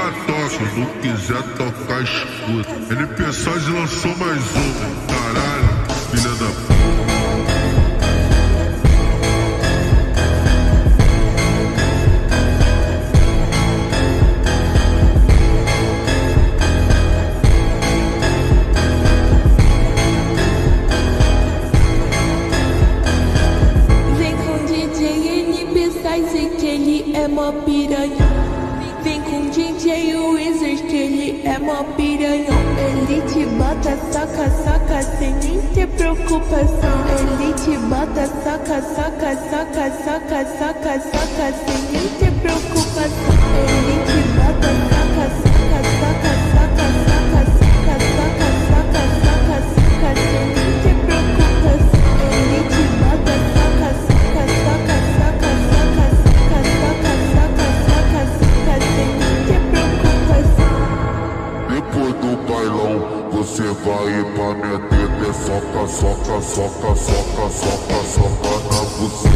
toca, toca. Não quiser tocar, escuta. NP Saz lançou mais uma. Caralho, filha da puta. Vem com DJ NP Size que ele é mó piranha. Mó piranhão. Ele te bota, saca, saca, sem nem ter preocupação. Ele te bota, saca, saca, saca, saca, saca, saca, sem nem ter preocupação. Bailão, você vai pra minha teta é soca, soca, soca, soca, soca, soca na buceta.